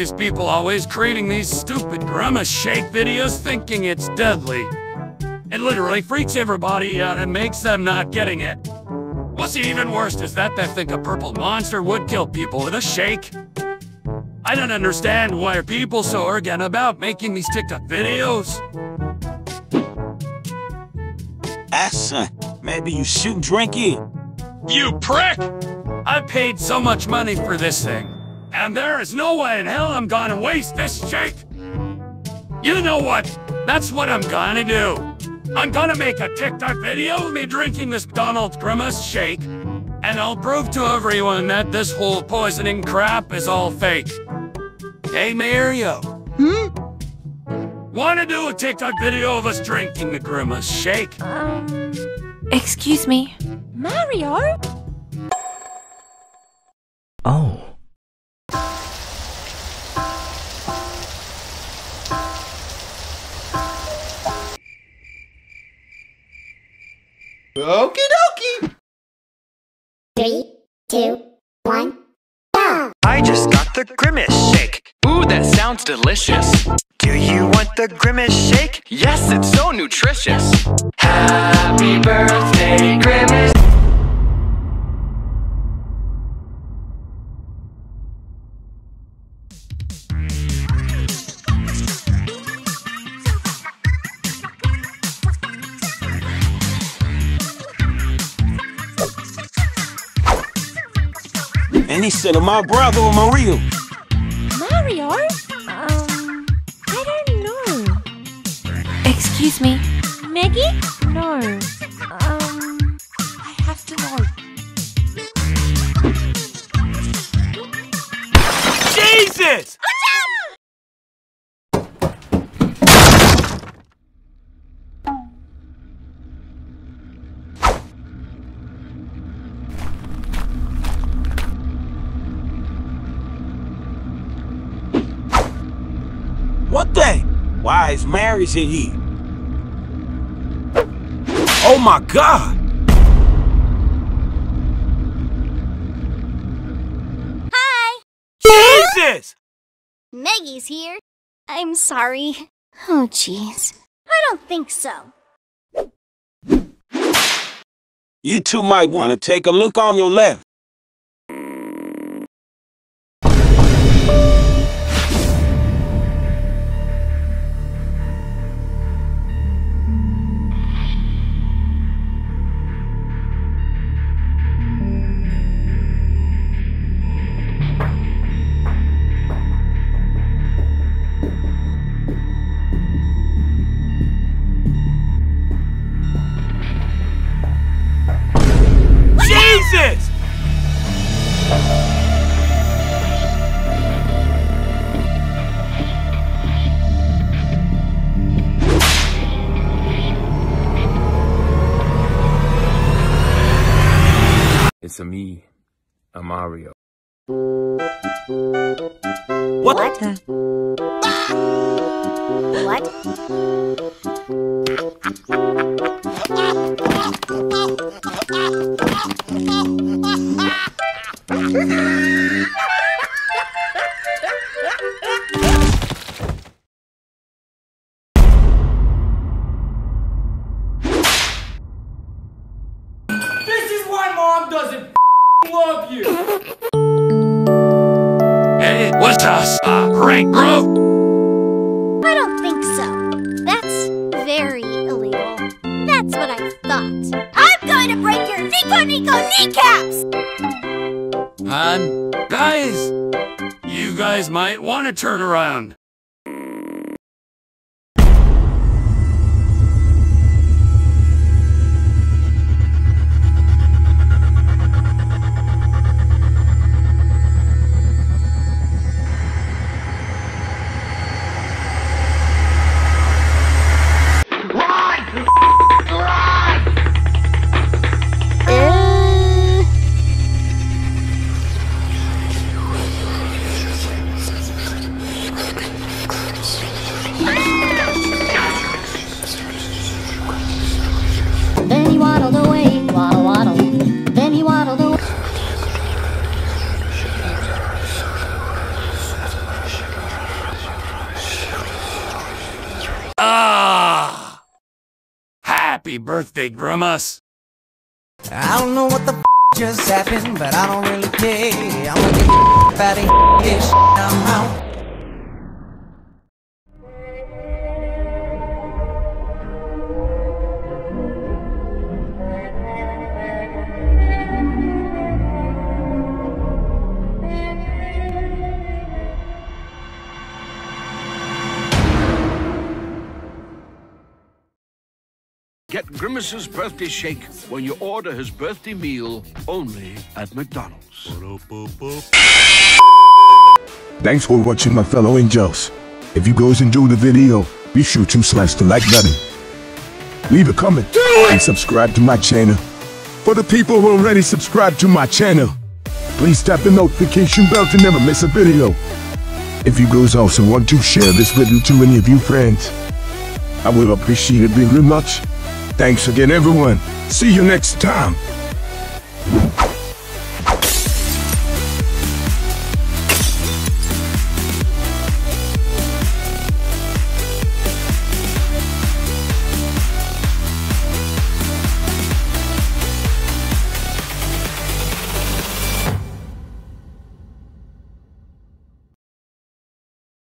this? Why are these people always creating these stupid Grimace Shake videos thinking it's deadly? It literally freaks everybody out and makes them not getting it. What's even worse is that they think a purple monster would kill people with a shake. I don't understand why are people so arrogant about making these TikTok videos. Asa, maybe you should drink it. You prick! I paid so much money for this thing, and there is no way in hell I'm gonna waste this shake! You know what? That's what I'm gonna do. I'm gonna make a TikTok video of me drinking this Donald Grimace shake, and I'll prove to everyone that this whole poisoning crap is all fake. Hey, Mario. Hmm? Wanna do a TikTok video of us drinking the Grimace shake? Um, Excuse me. Mario? Okie dokie. Three, two, one. go! I just got the Grimace Shake. Ooh, that sounds delicious. Do you want the Grimace Shake? Yes, it's so nutritious. Happy birthday, Grimace. And he said, my brother or Mario. Mario? Um, I don't know. Excuse me. Meggy? No. Um, I have to know. Jesus! What the? Why is Mary's in here? Oh my god! Hi, Jesus! Meggy's here. I'm sorry. Oh, jeez. I don't think so. You two might want to take a look on your left. It's a me, a Mario. What? What? This love you. Hey, what's us? Uh, prank, bro? I don't think so. That's very illegal. That's what I thought. I'm going to break your Nico Nico kneecaps! And guys, you guys might want to turn around. Happy birthday, Grimace. I don't know what the f just happened, but I don't really care. I'm gonna get out of here. I'm out. Grimace's birthday shake when you order his birthday meal only at McDonald's. Thanks for watching my fellow angels. If you guys enjoyed the video, be sure to smash the like button. Leave a comment and subscribe to my channel. For the people who already subscribed to my channel, please tap the notification bell to never miss a video. If you guys also want to share this video to any of your friends, I will appreciate it very much. Thanks again everyone. See you next time.